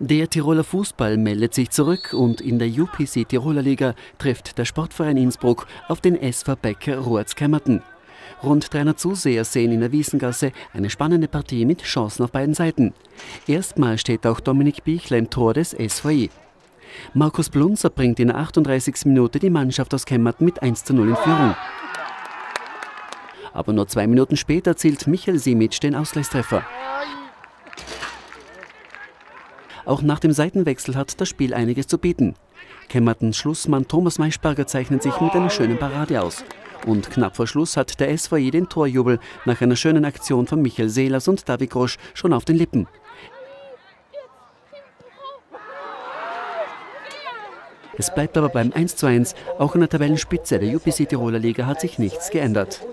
Der Tiroler Fußball meldet sich zurück und in der UPC Tiroler Liga trifft der Sportverein Innsbruck auf den SV Becker Ruhrz-Kämmerten. Rund 300 Zuseher sehen in der Wiesengasse eine spannende Partie mit Chancen auf beiden Seiten. Erstmal steht auch Dominik Bichler im Tor des SVI. Markus Blunzer bringt in der 38. Minute die Mannschaft aus Kämmerten mit 1 zu 0 in Führung. Aber nur zwei Minuten später zielt Michael Simic den Ausgleichstreffer. Auch nach dem Seitenwechsel hat das Spiel einiges zu bieten. Kämmertens Schlussmann Thomas Maischberger zeichnet sich mit einer schönen Parade aus. Und knapp vor Schluss hat der SVI den Torjubel nach einer schönen Aktion von Michael Seelers und David Grosch schon auf den Lippen. Es bleibt aber beim 1:1. Auch an der Tabellenspitze der UPC Tiroler Liga hat sich nichts geändert.